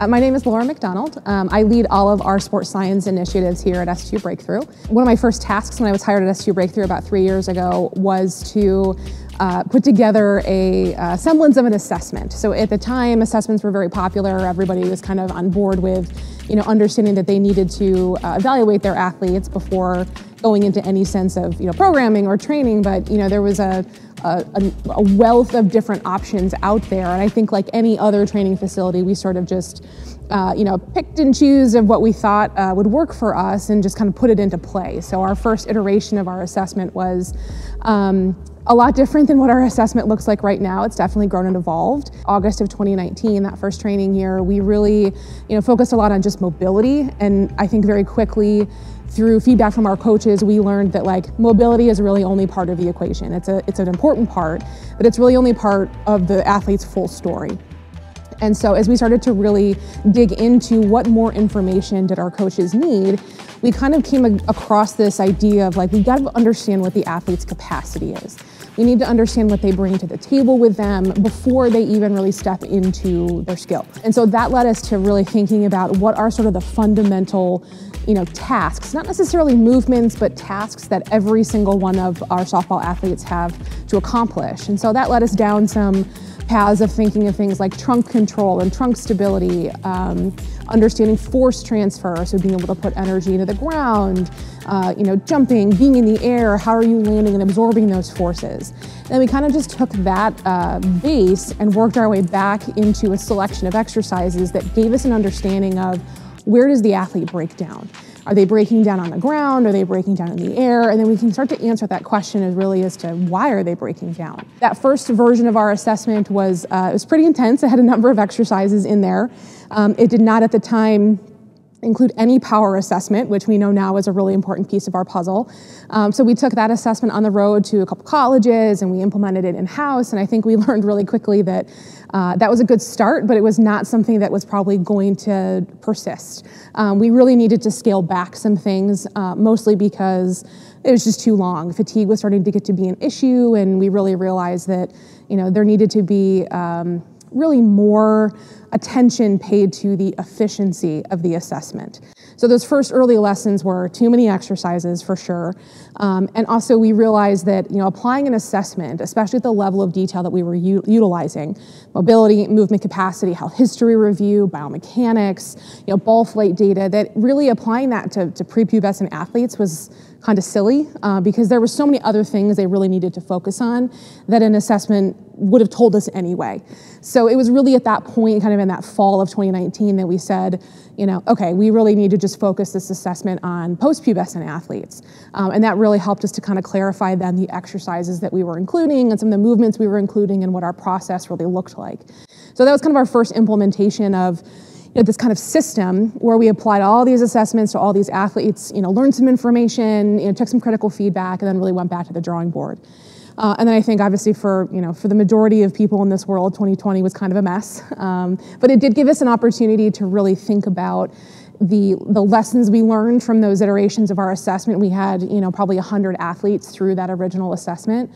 Uh, my name is Laura McDonald. Um, I lead all of our sports science initiatives here at S2 Breakthrough. One of my first tasks when I was hired at S2 Breakthrough about three years ago was to uh, put together a uh, semblance of an assessment. So at the time, assessments were very popular. Everybody was kind of on board with, you know, understanding that they needed to uh, evaluate their athletes before going into any sense of, you know, programming or training. But you know, there was a a, a, wealth of different options out there. And I think, like any other training facility, we sort of just, uh, you know, picked and choose of what we thought uh, would work for us and just kind of put it into play. So our first iteration of our assessment was. Um, a lot different than what our assessment looks like right now. It's definitely grown and evolved. August of 2019, that first training year, we really, you know, focused a lot on just mobility, and I think very quickly through feedback from our coaches, we learned that like mobility is really only part of the equation. It's a it's an important part, but it's really only part of the athlete's full story. And so as we started to really dig into what more information did our coaches need, we kind of came across this idea of like we got to understand what the athlete's capacity is. We need to understand what they bring to the table with them before they even really step into their skill. And so that led us to really thinking about what are sort of the fundamental you know, tasks, not necessarily movements, but tasks that every single one of our softball athletes have to accomplish. And so that led us down some paths of thinking of things like trunk control and trunk stability, um, understanding force transfer, so being able to put energy into the ground, uh, you know, jumping, being in the air, how are you landing and absorbing those forces? And we kind of just took that uh, base and worked our way back into a selection of exercises that gave us an understanding of where does the athlete break down? Are they breaking down on the ground? Are they breaking down in the air? And then we can start to answer that question as really as to why are they breaking down. That first version of our assessment was uh, it was pretty intense. It had a number of exercises in there. Um, it did not at the time include any power assessment, which we know now is a really important piece of our puzzle. Um, so we took that assessment on the road to a couple colleges and we implemented it in house. And I think we learned really quickly that uh, that was a good start, but it was not something that was probably going to persist. Um, we really needed to scale back some things, uh, mostly because it was just too long. Fatigue was starting to get to be an issue, and we really realized that you know there needed to be um, really more attention paid to the efficiency of the assessment. So those first early lessons were too many exercises for sure. Um, and also we realized that, you know, applying an assessment, especially at the level of detail that we were utilizing, mobility, movement capacity, health history review, biomechanics, you know, ball flight data, that really applying that to, to prepubescent athletes was kind of silly uh, because there were so many other things they really needed to focus on that an assessment would have told us anyway. So it was really at that point, kind of in that fall of 2019, that we said, you know, okay, we really need to just focus this assessment on post-pubescent athletes. Um, and that really helped us to kind of clarify then the exercises that we were including and some of the movements we were including and what our process really looked like. So that was kind of our first implementation of you know, this kind of system where we applied all these assessments to all these athletes, you know, learned some information, you know, took some critical feedback, and then really went back to the drawing board. Uh, and then I think obviously for you know for the majority of people in this world, 2020 was kind of a mess. Um, but it did give us an opportunity to really think about the the lessons we learned from those iterations of our assessment. We had you know probably 100 athletes through that original assessment,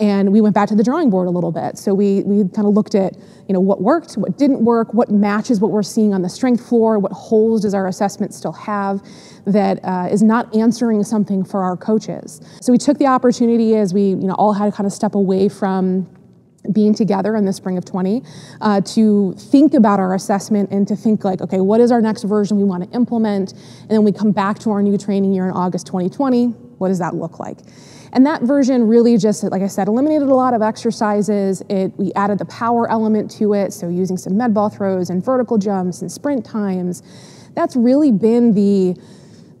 and we went back to the drawing board a little bit. So we, we kind of looked at you know, what worked, what didn't work, what matches what we're seeing on the strength floor, what holes does our assessment still have that uh, is not answering something for our coaches. So we took the opportunity as we you know, all had to kind of step away from being together in the spring of 20 uh, to think about our assessment and to think like okay what is our next version we want to implement and then we come back to our new training year in august 2020 what does that look like and that version really just, like I said, eliminated a lot of exercises. It, we added the power element to it, so using some med ball throws and vertical jumps and sprint times. That's really been the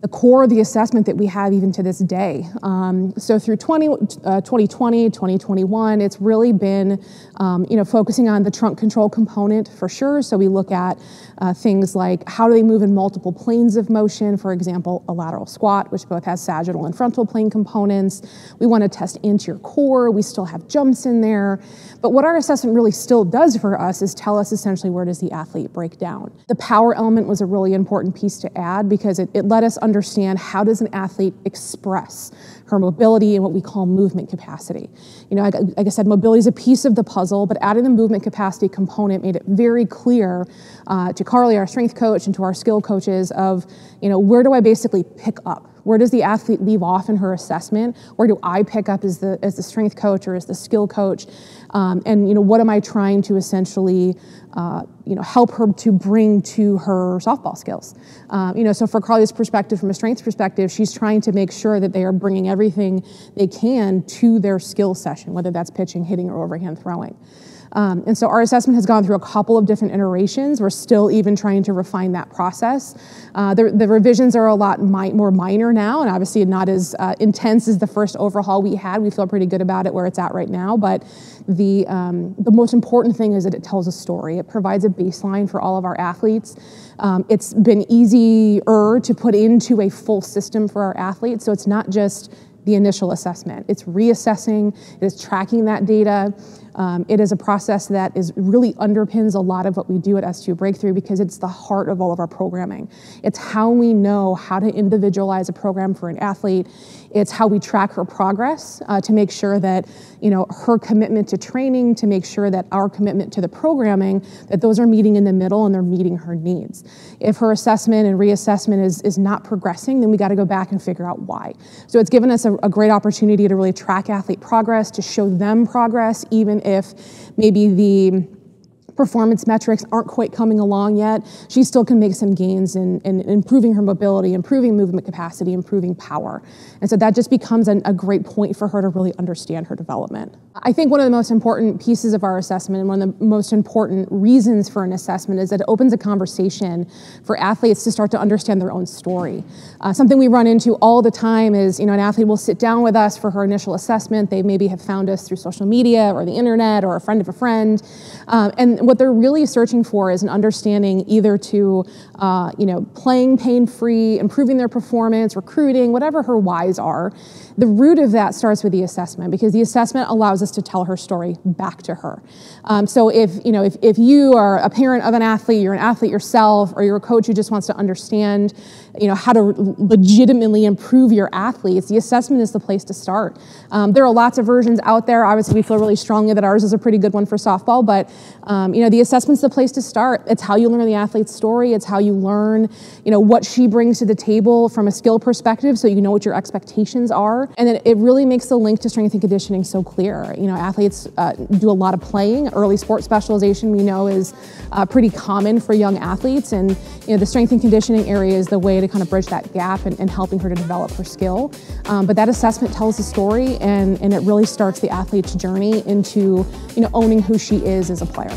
the core of the assessment that we have even to this day. Um, so through 20, uh, 2020, 2021, it's really been, um, you know, focusing on the trunk control component for sure. So we look at uh, things like how do they move in multiple planes of motion, for example, a lateral squat, which both has sagittal and frontal plane components. We want to test anterior core. We still have jumps in there. But what our assessment really still does for us is tell us essentially where does the athlete break down. The power element was a really important piece to add because it, it let us understand how does an athlete express her mobility and what we call movement capacity. You know, like, I said, mobility is a piece of the puzzle, but adding the movement capacity component made it very clear uh, to Carly, our strength coach, and to our skill coaches of, you know, where do I basically pick up? Where does the athlete leave off in her assessment? Where do I pick up as the as the strength coach or as the skill coach? Um, and you know, what am I trying to essentially uh, you know help her to bring to her softball skills? Um, you know, so for Carly's perspective, from a strength perspective, she's trying to make sure that they are bringing everything they can to their skill session, whether that's pitching, hitting, or overhand throwing. Um, and so our assessment has gone through a couple of different iterations. We're still even trying to refine that process. Uh, the, the, revisions are a lot mi more minor now, and obviously not as uh, intense as the first overhaul we had. We feel pretty good about it where it's at right now, but the, um, the most important thing is that it tells a story. It provides a baseline for all of our athletes. Um, it's been easier to put into a full system for our athletes, so it's not just the initial assessment. It's reassessing, it is tracking that data. Um, it is a process that is really underpins a lot of what we do at S2 Breakthrough because it's the heart of all of our programming. It's how we know how to individualize a program for an athlete. It's how we track her progress uh, to make sure that you know her commitment to training, to make sure that our commitment to the programming, that those are meeting in the middle and they're meeting her needs. If her assessment and reassessment is, is not progressing, then we got to go back and figure out why. So it's given us a, a great opportunity to really track athlete progress, to show them progress, even if maybe the performance metrics aren't quite coming along yet, she still can make some gains in, in improving her mobility, improving movement capacity, improving power. And so that just becomes an, a great point for her to really understand her development. I think one of the most important pieces of our assessment and one of the most important reasons for an assessment is that it opens a conversation for athletes to start to understand their own story. Uh, something we run into all the time is, you know, an athlete will sit down with us for her initial assessment. They maybe have found us through social media or the internet or a friend of a friend. Um, and what they're really searching for is an understanding either to, uh, you know, playing pain-free, improving their performance, recruiting, whatever her whys are. The root of that starts with the assessment because the assessment allows us to tell her story back to her. Um, so if, you know, if, if you are a parent of an athlete, you're an athlete yourself, or you're a coach who just wants to understand, you know, how to legitimately improve your athletes, the assessment is the place to start. Um, there are lots of versions out there. Obviously, we feel really strongly that ours is a pretty good one for softball, but, um, you know, the assessment's the place to start. It's how you learn the athlete's story. It's how you learn, you know, what she brings to the table from a skill perspective so you know what your expectations are. And then it really makes the link to strength and conditioning so clear. You know, athletes uh, do a lot of playing. Early sport specialization we know is uh, pretty common for young athletes, and you know, the strength and conditioning area is the way to kind of bridge that gap and, and helping her to develop her skill. Um, but that assessment tells a story, and, and it really starts the athlete's journey into you know owning who she is as a player.